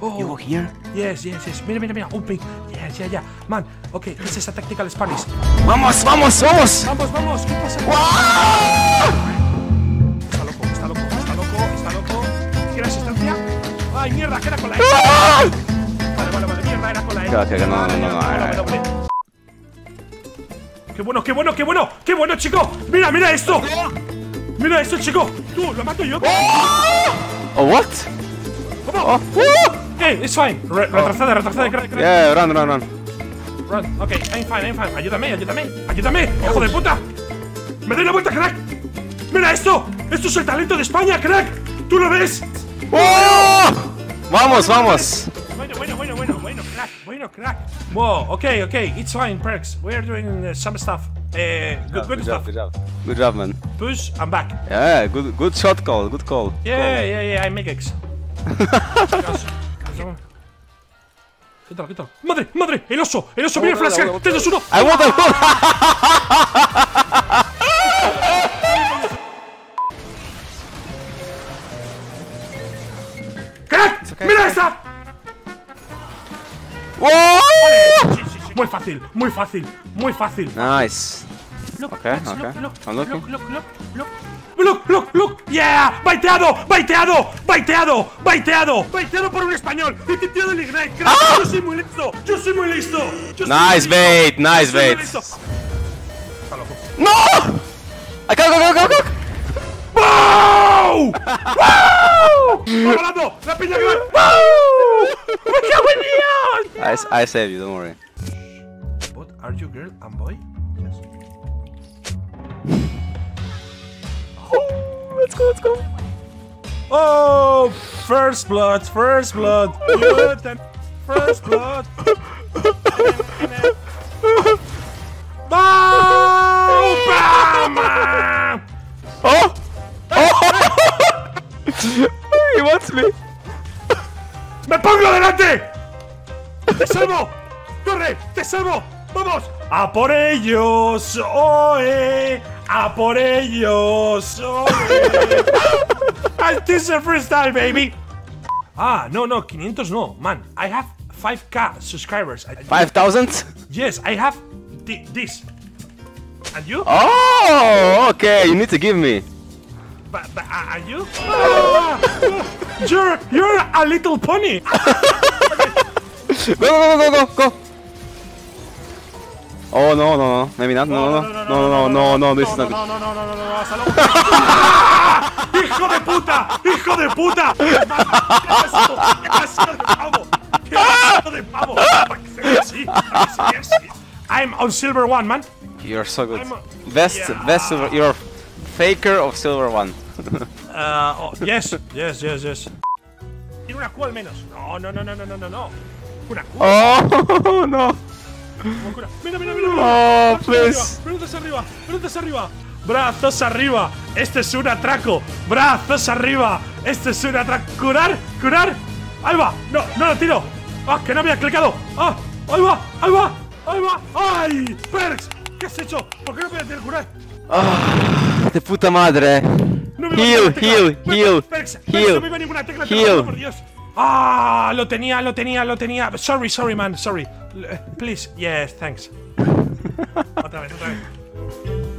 Oh. You go here. Yes, yes, yes. Mira, mira, mira. Un ping. Yes, yeah, yeah. Man, okay, this is a tactical Spanish. Vamos, vamos, vamos. Vamos, vamos. ¿Qué pasa? ¡Ah! Está loco, está loco, está loco, está loco. ¿Quieres asistencia? Ay, mierda, que era con la E. ¡Ah! Vale, vale, vale. Mierda, era con la E. Claro, que no, no, no, vale. Qué bueno, qué bueno, qué bueno, qué bueno, chico. Mira, mira esto. Mira esto, chico. Tú, lo mato yo. Oh, what? ¿Cómo? Hey, it's fine. Re retrasada, retrasada, crack, crack. Yeah, run, run, run. Run. Ok, I'm fine, I'm fine. Ayúdame, ayúdame, ayúdame, hijo de puta. Me doy la vuelta, crack. Mira esto. Esto es el talento de España, crack. ¿Tú lo ves? ¡Oh! Vamos, vamos. Bueno, bueno, bueno, bueno, bueno, crack, bueno, crack. Wow, okay, okay, it's fine, Perks. We are doing uh, some stuff. Uh, good, good, stuff. job. Good job, man. Push, I'm back. Yeah, good, good shot call, good call. Yeah, yeah, yeah, I make X. Quítalo, quítalo. ¡Madre, madre! ¡El oso! ¡El oso! ¡Mira el flash! ¡3, 2, 1! I want the ¡Crack! ¡Mira! Sí, sí, sí. Muy fácil, muy fácil, muy fácil. Nice. Look, Okay, let's okay. Look, look, I'm looking. look, look, look, look. Look, look, look, yeah, baiteado, baiteado, baiteado, baiteado, baiteado por un español, y tío del Ignite, crack, yo soy muy listo, yo soy muy listo, yo soy Ah! Nice muy bait, nice bait. No! I can't go, go, go, go! ¡Wow! ¡Wow! ¡Va volando! ¡La piña que! ¡Wow! ¡Me cago en Dios! I, I save you, don't worry. What are you, girl and boy? Let's go. Oh, first blood, first blood. Good first blood. Bow! Bam! Oh! Oh! he wants me. ¡Me pongo delante! ¡Te salvo! ¡Corre! ¡Te salvo! ¡Vamos! ¡A por ellos! ¡Oe! ¡A por ellos! ¡Al teaser freestyle, baby! Ah, no, no, 500 no. Man, I have 5k subscribers. 5,000? Yes, I have thi- this. And you? Oh, okay, you need to give me. But, but, uh, and you? Ah! you're, you're a little pony! Go, go, go, go, go, go. Oh, no, no, no. Maybe not. No, no, no, no, no, no, this is not no, no, no, no, no, no, ¡Ah! ¡Hijo de puta! ¡Hijo de puta! ¡Qué asco! ¡Qué asco de pavo! ¡Qué asco de pavo! ¿Para que sea así? ¿Para que sea así? I'm on silver one, man. You're so good. Best, best silver. You're faker of silver one. Uh, oh, yes, yes, yes, yes. Tiene una Q al menos. No, no, no, no, no, no, no, no. Una Q. Oh, no. Mira, mira, mira. mira. Brazos please. arriba, Brazos arriba, brazos arriba. Brazos arriba. Este es un atraco. Brazos arriba. Este es un atraco. Curar, curar. Ahí va. No, no lo tiro. Ah, que no había clicado. Ah, ahí va, ahí va, ahí va. Ay, Perks. ¿Qué has hecho? ¿Por qué no podías tirar curar? Ah, de puta madre. No me Heal, heal, heal, Perks, heal. no me iba ninguna tecla. Heal. por Dios. Ah, lo tenía, lo tenía, lo tenía. Sorry, sorry, man, sorry. Please, yes, thanks. otra vez, otra vez.